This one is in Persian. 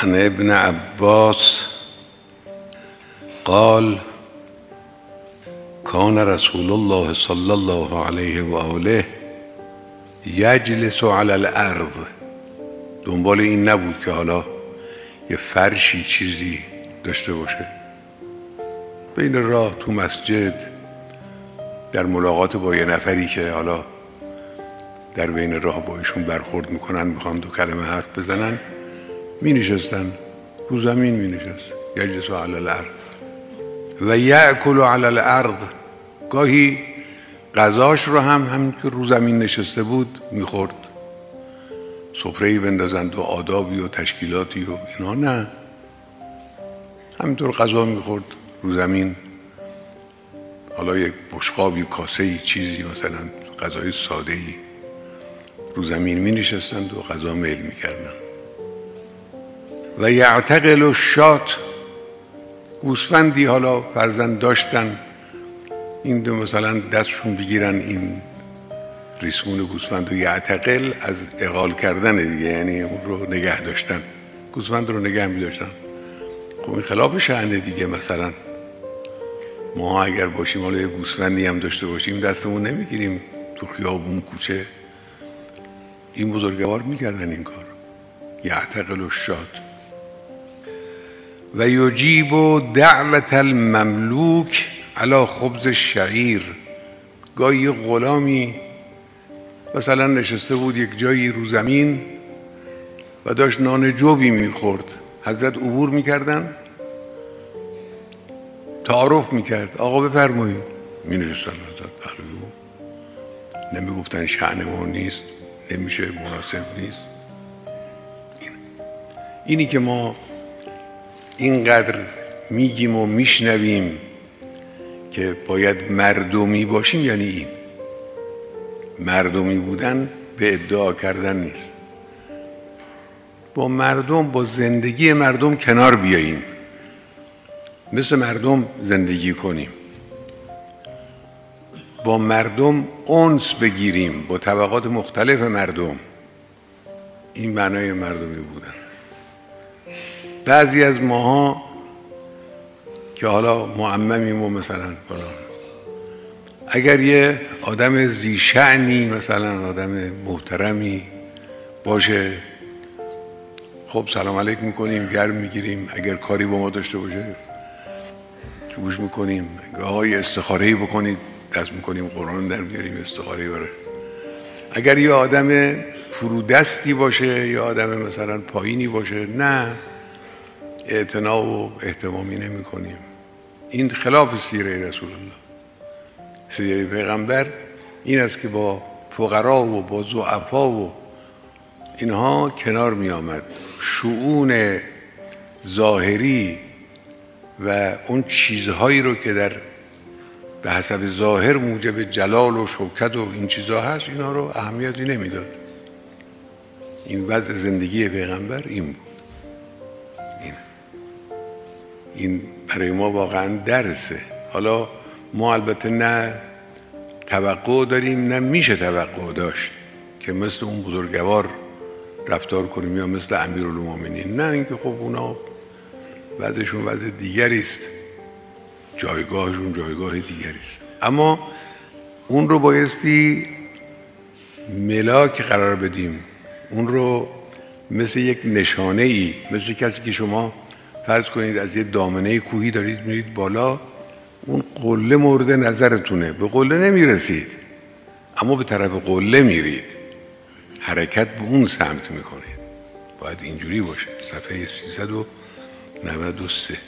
عن ابن عباس قال كان رسول الله صلى الله عليه وآله یجلس على الارض دنبال این نبود که حالا یه فرشی چیزی داشته باشه. بین راه تو مسجد در ملاقات با یه نفری که حالا در بین راه با ایشون برخورد می‌کنن می‌خوان دو کلمه حرف بزنن. می نشستن رو زمین می نشست یجلس علی الارض. و یأکل علی الارض. گاهی غذاش رو هم همین که رو زمین نشسته بود می‌خورد. سفره بندازند و آدابی و تشکیلاتی و اینا نه. همینطور غذا می‌خورد رو زمین. حالا یک بشقابی کاسه ای چیزی مثلا غذای ساده ای رو زمین می نشستند و غذا میل می‌کردن و یعتقل و شات گوسفندی حالا فرزند داشتن. این دو مثلا دستشون بگیرن این ریسمون گوسفند و یعتقل از اقال کردن دیگه یعنی اون رو نگه داشتن. گوسفند رو نگه می داشتن خب این خلاف شعنه دیگه مثلا. ما اگر باشیم حالا یه گوسفندی هم داشته باشیم دستمون نمی‌گیریم تو خیابون کوچه. این بزرگوار می‌کردن این کار. یعتقل و شاد. و یجیب دعوت المملوک علا خبز شعیر. گاهی غلامی مثلا نشسته بود یک جایی رو زمین و داشت نان جوبی می‌خورد. حضرت عبور می‌کردن تعارف می‌کرد. آقا بفرمایید. می نشستن حضرت پهلوی. نمی‌گفتن شعن ما نیست نمیشه مناسب نیست. این. اینی که ما اینقدر میگیم و میشنویم که باید مردمی باشیم یعنی این. مردمی بودن به ادعا کردن نیست. با مردم با زندگی مردم کنار بیاییم. مثل مردم زندگی کنیم. با مردم اونس بگیریم با طبقات مختلف مردم. این معنای مردمی بودن. بعضی از ماها که حالا معممیم و مثلا فلان. اگر یه آدم زیشعنی مثلا آدم محترمی باشه خب سلام علیک می‌کنیم گرم می‌گیریم اگر کاری با ما داشته باشه گوش می‌کنیم های استخاره بکنید دست می‌کنیم قرآن در میاریم استخاره بره اگر یه آدم فرودستی باشه یا آدم مثلا پایینی باشه نه. اعتنا و احتمامی نمی کنیم. این خلاف سیره رسول الله سیره پیغمبر این است که با فقرا و با زعفا و اینها کنار می آمد. شعون ظاهری و اون چیزهایی رو که در به حسب ظاهر موجب جلال و شوکت و این چیزها هست اینا رو اهمیتی نمی‌داد. این وضع زندگی پیغمبر این بود. این برای ما واقعا درسه. حالا ما البته نه توقع داریم نه میشه توقع داشت که مثل اون بزرگوار رفتار کنیم یا مثل امیرالمومنین. نه اینکه خب اونا وضعشون وضع دیگری است. جایگاهشون جایگاه دیگری است. اما اون رو بایستی ملاک قرار بدیم. اون رو مثل یک نشانه ای مثل کسی که شما فرض کنید از یه دامنه کوهی دارید میرید بالا اون قله مورد نظرتونه. به قله نمی‌رسید اما به طرف قله میرید. حرکت به اون سمت می‌کنید. باید اینجوری باشه. صفحه 393